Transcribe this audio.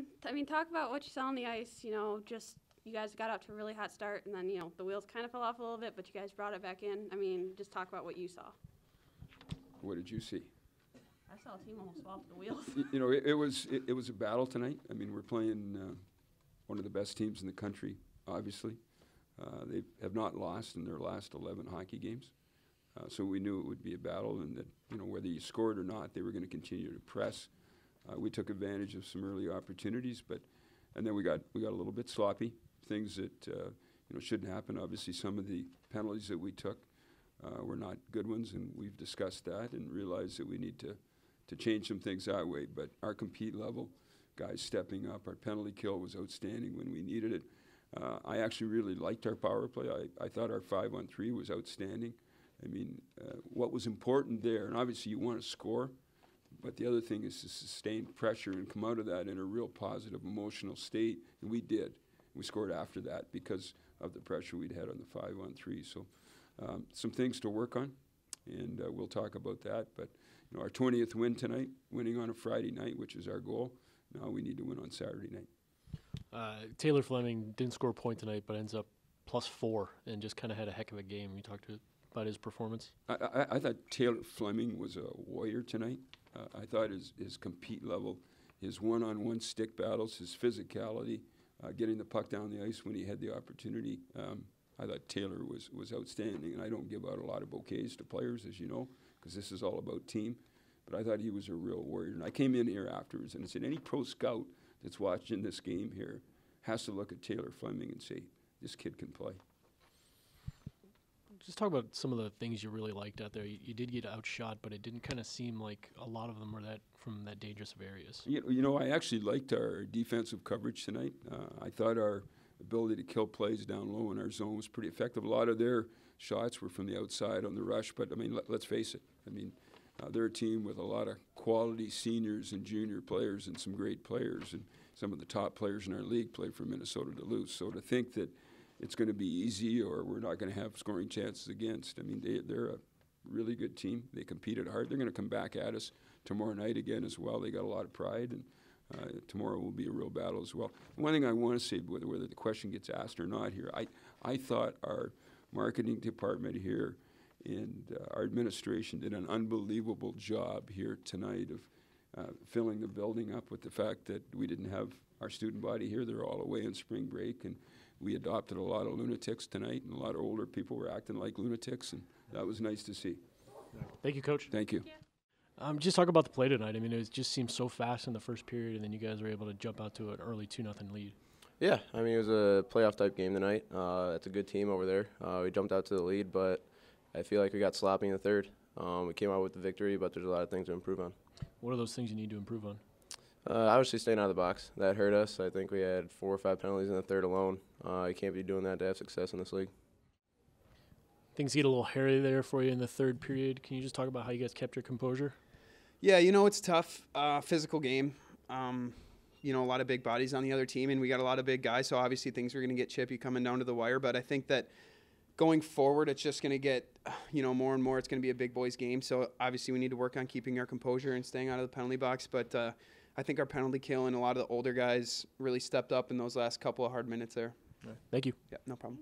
Um, I mean, talk about what you saw on the ice. You know, just you guys got out to a really hot start, and then you know the wheels kind of fell off a little bit, but you guys brought it back in. I mean, just talk about what you saw. What did you see? I saw a team almost fall off the wheels. Y- You know, it, it was it, it was a battle tonight. I mean, we're playing uh, one of the best teams in the country. Obviously, uh, they have not lost in their last 11 hockey games, uh, so we knew it would be a battle, and that you know whether you scored or not, they were going to continue to press. Uh, we took advantage of some early opportunities, but and then we got we got a little bit sloppy. Things that uh, you know shouldn't happen. Obviously, some of the penalties that we took uh, were not good ones, and we've discussed that and realized that we need to to change some things that way. But our compete level, guys stepping up, our penalty kill was outstanding when we needed it. Uh, I actually really liked our power play. I, I thought our five on three was outstanding. I mean, uh, what was important there, and obviously you want to score, but the other thing is to sustain pressure and come out of that in a real positive emotional state, and we did. We scored after that because of the pressure we'd had on the five on three. So, um, some things to work on, and uh, we'll talk about that. But you know, our 20th win tonight, winning on a Friday night, which is our goal. Now we need to win on Saturday night. Uh, Taylor Fleming didn't score a point tonight, but ends up plus four and just kind of had a heck of a game. You talked about his performance. I, I, I thought Taylor Fleming was a warrior tonight. Uh, I thought his, his compete level, his one-on-one stick battles, his physicality, uh, getting the puck down the ice when he had the opportunity. Um, I thought Taylor was, was outstanding, and I don't give out a lot of bouquets to players, as you know, because this is all about team. But I thought he was a real warrior. And I came in here afterwards and I said, any pro scout that's watching this game here has to look at Taylor Fleming and say, this kid can play. Just talk about some of the things you really liked out there. You, you did get outshot, but it didn't kind of seem like a lot of them were that from that dangerous of areas. You, you know, I actually liked our defensive coverage tonight. Uh, I thought our ability to kill plays down low in our zone was pretty effective. A lot of their shots were from the outside on the rush, but I mean, let, let's face it. I mean, uh, they're a team with a lot of quality seniors and junior players and some great players, and some of the top players in our league play for Minnesota Duluth. So to think that it's going to be easy or we're not going to have scoring chances against, I mean, they, they're a really good team. They competed hard. They're going to come back at us tomorrow night again as well. They got a lot of pride, and uh, tomorrow will be a real battle as well. One thing I want to say, whether, whether the question gets asked or not here, I, I thought our marketing department here and uh, our administration did an unbelievable job here tonight of uh, filling the building up with the fact that we didn't have our student body here. They're all away on spring break, and we adopted a lot of lunatics tonight, and a lot of older people were acting like lunatics, and that was nice to see. Thank you, Coach. Thank you. Um, just talk about the play tonight. I mean, it just seemed so fast in the first period, and then you guys were able to jump out to an early two nothing lead. Yeah, I mean it was a playoff type game tonight. Uh, it's a good team over there. Uh, we jumped out to the lead, but I feel like we got sloppy in the third. Um, we came out with the victory, but there's a lot of things to improve on. What are those things you need to improve on? Uh, obviously, staying out of the box that hurt us. I think we had four or five penalties in the third alone. Uh, you can't be doing that to have success in this league. Things get a little hairy there for you in the third period. Can you just talk about how you guys kept your composure? Yeah, you know it's tough. Uh, physical game. Um, you know a lot of big bodies on the other team, and we got a lot of big guys. So obviously things are going to get chippy coming down to the wire. But I think that going forward, it's just going to get you know more and more. It's going to be a big boys game. So obviously we need to work on keeping our composure and staying out of the penalty box. But uh, I think our penalty kill and a lot of the older guys really stepped up in those last couple of hard minutes there. Thank you. Yeah, no problem.